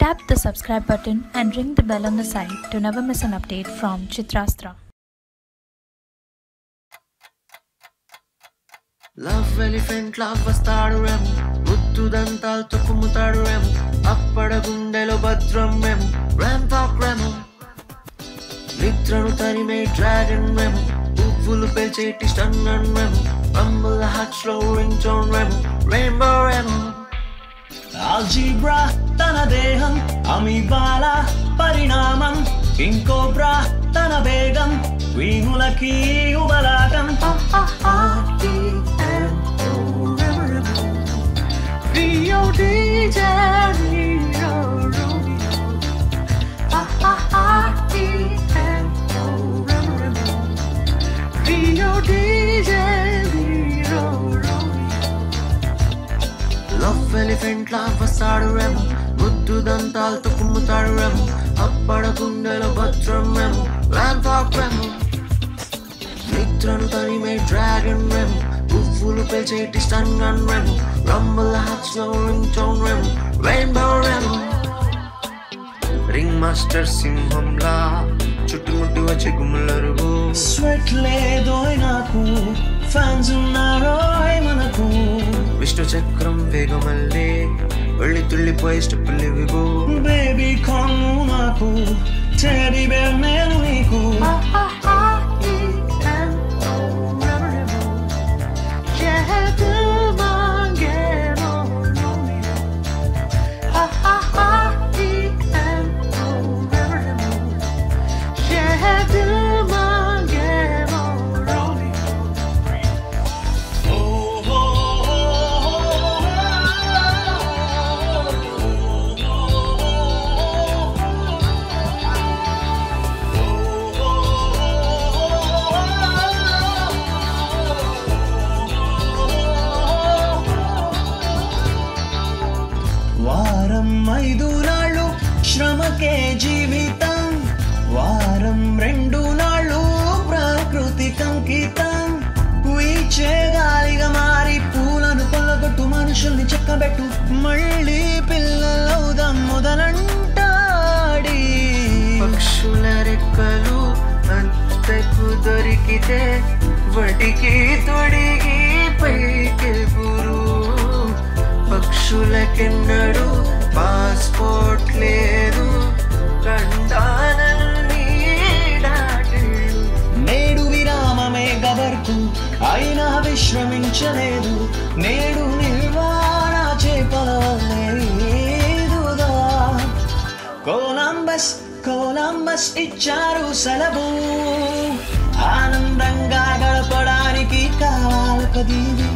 Tap the subscribe button and ring the bell on the side to never miss an update from Chitrastra. Love elephant love వస్తాడు రేము ముద్దు దంతాలతో కుమ్ముతాడు రేము అప్పడ గుండెలో భద్రం మేము రేమ్ టాక్ రేము నిద్రను తరిమే డ్రాగన్ మేము పువ్వులు పెంచేటి స్టన్నన్ మేము రంబుల హాట్స్లో రింగ్ టోన్ రేము రెయిన్బో రేము ఆల్జీబ్రా దేహం అమిబాల పరిణామం ఇంకోబ్రా తన వేగం వీణులకి ఉబలాటం. ఎలిఫెంట్ లా వస్తాడు రేము ముద్దు దంతాలతో కుమ్ముతాడు రేము అప్పడ గుండెల భద్రం మేము ర్యామ్ రేము నిద్రను తనిమే డ్రాగన్ మేము పువ్వులు పెంచేటి స్టన్ గన్ మేము రంబుల్ హాట్స్లో రింగ్ టోన్ మేము రెయిన్బో రేము రింగ్ మాస్టర్ సింహంలా చుట్టుముట్టు వచ్చే గుమ్మలరుగు. స్వెట్ లేదో నాకు. ఫ్యాన్స్ ఉన్నారో? విష్ణు చక్రం వేగమల్లే. వెళ్ళి తుళ్ళిపోయి స్టెప్పులు ఇవిగో బేబీ కాను నాకు టెడీ బేర్ చెక్కబెట్టు మళ్ళీ పిల్లలవుదాం మొదలంటాడి. పక్షుల రెక్కలు అంతకు దొరికితే వడికి తొడిగి పైకెగురు పక్షులకెన్నడు పాస్పోర్ట్ లేదు నేడు విరామమే గబర్కు అయినా విశ్రమించలేదు. నేడు కొలంబస్ ఇచ్చారు సెలవు. ఆనందంగా గడపడానికి కావాలి